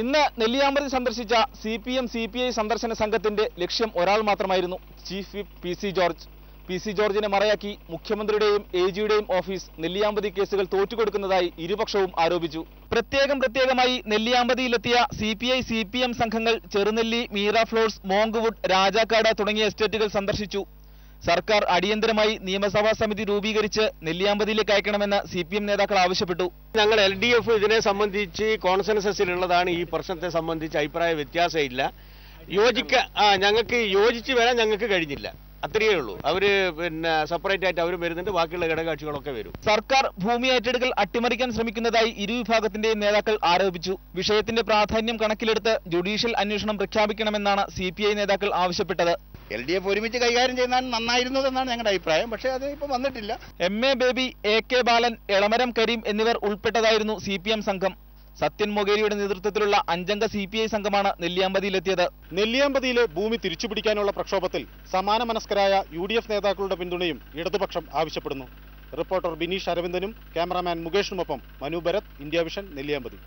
ഇന്ന് നെല്ലിയാമ്പതി സന്ദർശിച്ച C P M C P I സന്ദർശന സംഘത്തിന്റെ ലക്ഷ്യം ഒരാൾ മാത്രമായിരുന്നു chief whip P C George. P C ജോർജിനെ മറയാക്കി മുഖ്യമന്ത്രിയുടെയും എ ജിയുടെയും ഓഫീസ് നെല്ലിയാമ്പതി കേസുകൾ തോറ്റുകൊടുക്കുന്നതായി ഇരുപക്ഷവും ആരോപിച്ചു. പ്രത്യേകം പ്രത്യേകമായി നെല്ലിയാമ്പതിയിലെത്തിയ C P I C P M സംഘങ്ങൾ ചെറുനെല്ലി മീറ ഫ്ലോർസ് മോങ്കുവുഡ് രാജാക്കാട് തുടങ്ങിയ എസ്റ്റേറ്റുകൾ സന്ദർശിച്ചു. സർക്കാർ അടിയന്തരമായി നിയമസഭാ സമിതി രൂപീകരിച്ച് നെല്ലിയാമ്പതിയിലേക്ക് അയക്കണമെന്ന് സി പി എം നേതാക്കൾ ആവശ്യപ്പെട്ടു. ഞങ്ങൾ എൽ ഡി എഫ് ഇതിനെ സംബന്ധിച്ച് കോൺസെൻസസിലുള്ളതാണ്. ഈ പ്രശ്നത്തെ സംബന്ധിച്ച് അഭിപ്രായ വ്യത്യാസമില്ല. യോജിക്ക ആ ഞങ്ങൾക്ക് യോജിച്ച് വരാൻ ഞങ്ങൾക്ക് കഴിഞ്ഞില്ല. അത്രയേ ഉള്ളൂ. അവർ പിന്നെ സെപ്പറേറ്റ് ആയിട്ട് അവർ വരുന്നുണ്ട്. ബാക്കിയുള്ള ഘടകകക്ഷികളൊക്കെ വരും. സർക്കാർ ഭൂമി ഏറ്റെടുക്കൽ അട്ടിമറിക്കാൻ ശ്രമിക്കുന്നതായി ഇരുവിഭാഗത്തിന്റെയും നേതാക്കൾ ആരോപിച്ചു. വിഷയത്തിന്റെ പ്രാധാന്യം കണക്കിലെടുത്ത് ജുഡീഷ്യൽ അന്വേഷണം പ്രഖ്യാപിക്കണമെന്നാണ് സി നേതാക്കൾ ആവശ്യപ്പെട്ടത്. എൽ ഡി എഫ് ഒരുമിച്ച് കൈകാര്യം ചെയ്യുന്നതാണ് നന്നായിരുന്നതെന്നാണ് ഞങ്ങളുടെ അഭിപ്രായം. പക്ഷേ അത് ഇപ്പം വന്നിട്ടില്ല. M A Baby A K Balan Elamaram Kareem എന്നിവർ ഉൾപ്പെട്ടതായിരുന്നു സി പി എം സംഘം. സത്യൻ മൊകേരിയുടെ നേതൃത്വത്തിലുള്ള അഞ്ചംഗ സി പി ഐ സംഘമാണ് നെല്ലിയാമ്പതിയിലെത്തിയത്. നെല്ലിയാമ്പതിയിലെ ഭൂമി തിരിച്ചുപിടിക്കാനുള്ള പ്രക്ഷോഭത്തിൽ സമാന മനസ്കരായ യു ഡി എഫ് നേതാക്കളുടെ പിന്തുണയും ഇടതുപക്ഷം ആവശ്യപ്പെടുന്നു. റിപ്പോർട്ടർ ബിനീഷ് അരവിന്ദനും ക്യാമറാമാൻ മുകേഷിനുമൊപ്പം മനു ഭരത് ഇന്ത്യ വിഷൻ നെല്ലിയാമ്പതി.